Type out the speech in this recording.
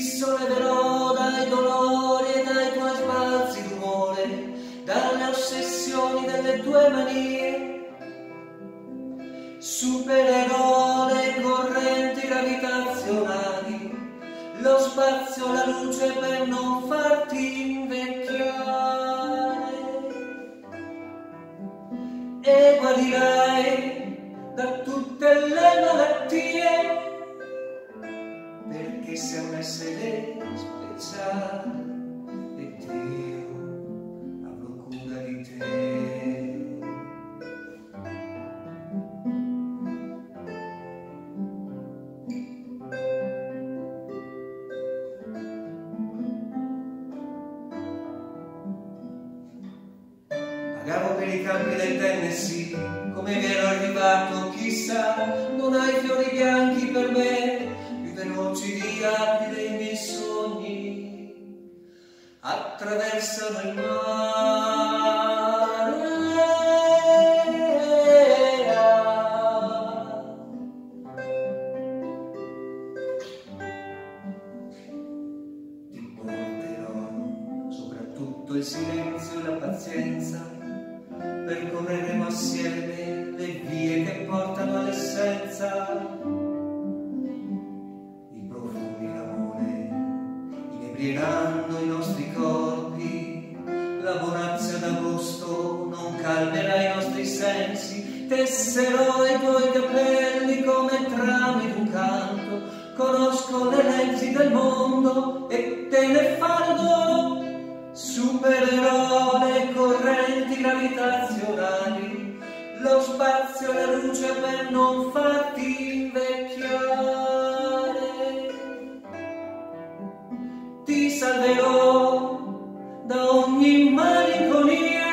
ti solleverò dai dolori e dai tuoi spazi d'umore, dalle ossessioni delle tue manie. Supererò le correnti gravitazionali, lo spazio, la luce per non farti invecchiare. E guarirai da tutte le malattie. Vagavo per i campi del Tennessee, come vi ero arrivato, chissà, non hai fiori bianchi per me, più veloci di api dei miei sogni, attraversano il mare. Ti porterò soprattutto il silenzio e la pazienza percorreremo assieme le vie che portano all'essenza. I profumi d'amore inebrieranno i nostri corpi, la bonazia d'agosto non calmerà i nostri sensi, tesserò i tuoi capelli come trame d'un canto, conosco le leggi del mondo e te ne farò supererò le la luce per non farti invecchiare. Ti salverò da ogni malinconia